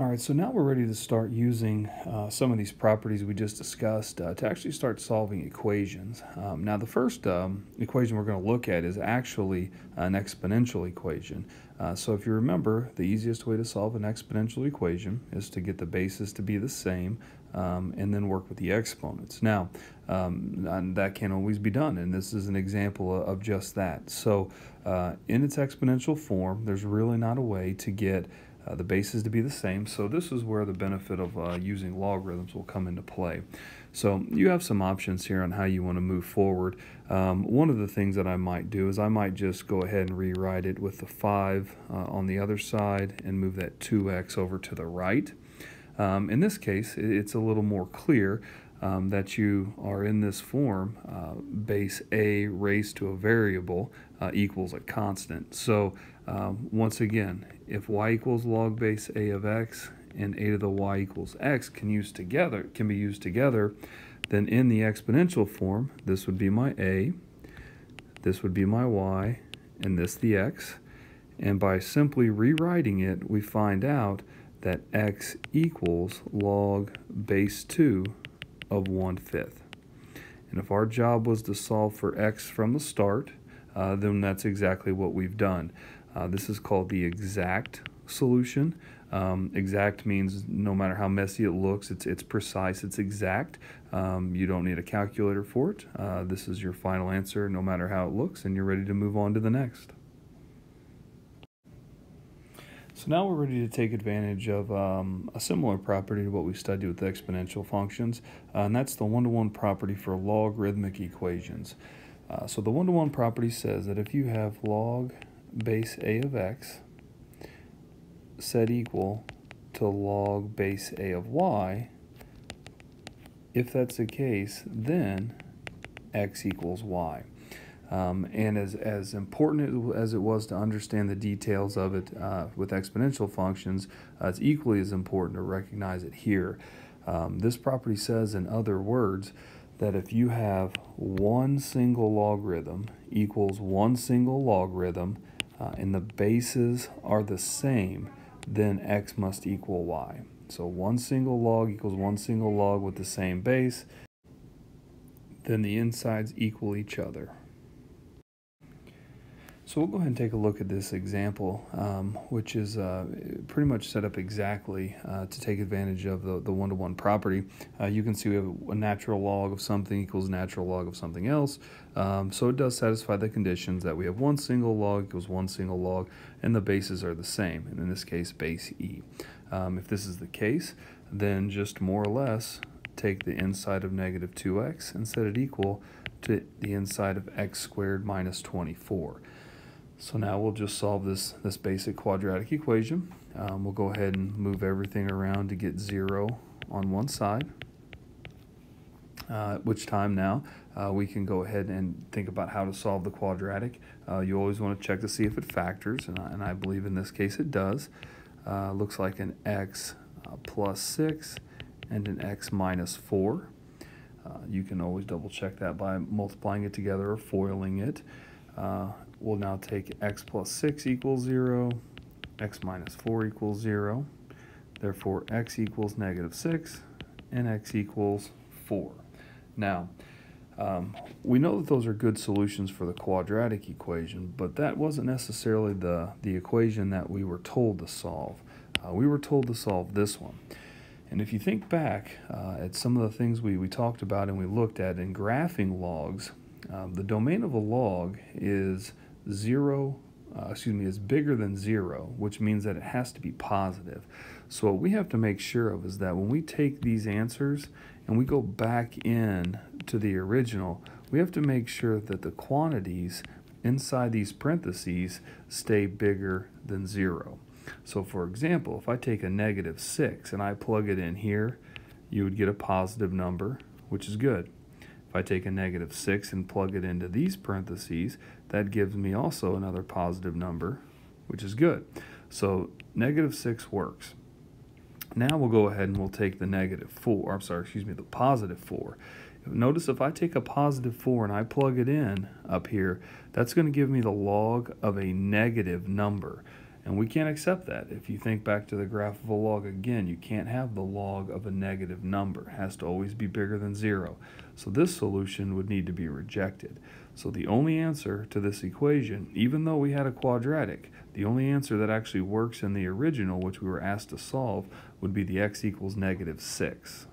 All right, so now we're ready to start using uh, some of these properties we just discussed uh, to actually start solving equations. Um, now the first um, equation we're going to look at is actually an exponential equation. Uh, so if you remember, the easiest way to solve an exponential equation is to get the bases to be the same um, and then work with the exponents. Now, um, that can't always be done, and this is an example of just that. So uh, in its exponential form, there's really not a way to get uh, the bases to be the same. So this is where the benefit of uh, using logarithms will come into play. So you have some options here on how you want to move forward. Um, one of the things that I might do is I might just go ahead and rewrite it with the 5 uh, on the other side and move that 2x over to the right. Um, in this case, it's a little more clear um, that you are in this form, uh, base a raised to a variable uh, equals a constant. So um, once again, if y equals log base a of x and a to the y equals x can use together can be used together, then in the exponential form, this would be my a, this would be my y, and this the x. And by simply rewriting it, we find out that x equals log base 2 of one-fifth. And if our job was to solve for x from the start, uh, then that's exactly what we've done. Uh, this is called the exact solution. Um, exact means no matter how messy it looks, it's, it's precise, it's exact. Um, you don't need a calculator for it. Uh, this is your final answer no matter how it looks, and you're ready to move on to the next. So now we're ready to take advantage of um, a similar property to what we studied with exponential functions, uh, and that's the one-to-one -one property for logarithmic equations. Uh, so the one-to-one -one property says that if you have log base a of x set equal to log base a of y, if that's the case, then x equals y. Um, and as, as important as it was to understand the details of it uh, with exponential functions, uh, it's equally as important to recognize it here. Um, this property says, in other words, that if you have one single logarithm equals one single logarithm uh, and the bases are the same, then x must equal y. So one single log equals one single log with the same base, then the insides equal each other. So we'll go ahead and take a look at this example, um, which is uh, pretty much set up exactly uh, to take advantage of the, one-to-one property. Uh, you can see we have a natural log of something equals natural log of something else. Um, so it does satisfy the conditions that we have one single log equals one single log, and the bases are the same, and in this case, base e. Um, if this is the case, then just more or less take the inside of negative 2x and set it equal to the inside of x squared minus 24. So now we'll just solve this, this basic quadratic equation. Um, we'll go ahead and move everything around to get 0 on one side. Uh, which time now uh, we can go ahead and think about how to solve the quadratic. Uh, you always want to check to see if it factors, and I, and I believe in this case it does. Uh, looks like an x uh, plus 6 and an x minus 4. Uh, you can always double check that by multiplying it together or foiling it. Uh, we'll now take x plus 6 equals 0, x minus 4 equals 0. Therefore, x equals negative 6, and x equals 4. Now, um, we know that those are good solutions for the quadratic equation, but that wasn't necessarily the, the equation that we were told to solve. Uh, we were told to solve this one. And if you think back uh, at some of the things we, we talked about and we looked at in graphing logs, um, the domain of a log is zero, uh, excuse me, is bigger than zero, which means that it has to be positive. So what we have to make sure of is that when we take these answers and we go back in to the original, we have to make sure that the quantities inside these parentheses stay bigger than zero. So for example, if I take a negative 6 and I plug it in here, you would get a positive number, which is good. If I take a negative 6 and plug it into these parentheses, that gives me also another positive number, which is good. So negative 6 works. Now we'll go ahead and we'll take the negative 4, I'm sorry, excuse me, the positive 4. Notice if I take a positive 4 and I plug it in up here, that's going to give me the log of a negative number. And we can't accept that. If you think back to the graph of a log again, you can't have the log of a negative number. It has to always be bigger than zero. So this solution would need to be rejected. So the only answer to this equation, even though we had a quadratic, the only answer that actually works in the original, which we were asked to solve, would be the x equals negative 6.